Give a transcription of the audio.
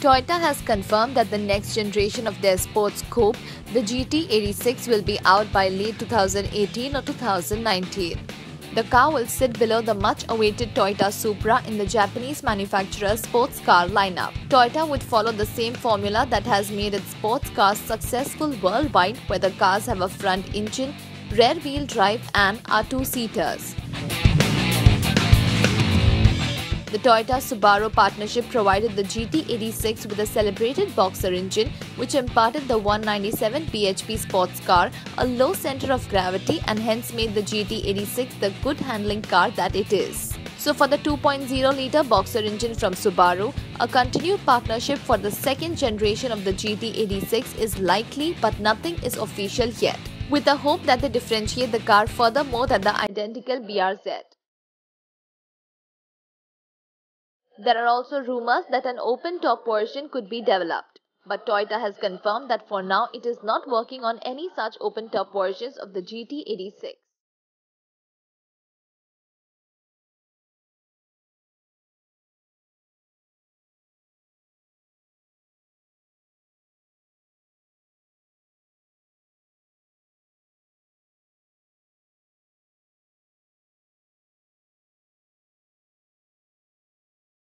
Toyota has confirmed that the next generation of their sports coupe, the GT86, will be out by late 2018 or 2019. The car will sit below the much awaited Toyota Supra in the Japanese manufacturer's sports car lineup. Toyota would follow the same formula that has made its sports cars successful worldwide, where the cars have a front engine, rear wheel drive, and are two seaters. The Toyota Subaru partnership provided the GT86 with a celebrated boxer engine which imparted the 197 bhp sports car a low center of gravity and hence made the GT86 the good handling car that it is. So for the 2.0 litre boxer engine from Subaru, a continued partnership for the second generation of the GT86 is likely but nothing is official yet, with the hope that they differentiate the car further more than the identical BRZ. There are also rumors that an open-top version could be developed. But Toyota has confirmed that for now it is not working on any such open-top versions of the GT86.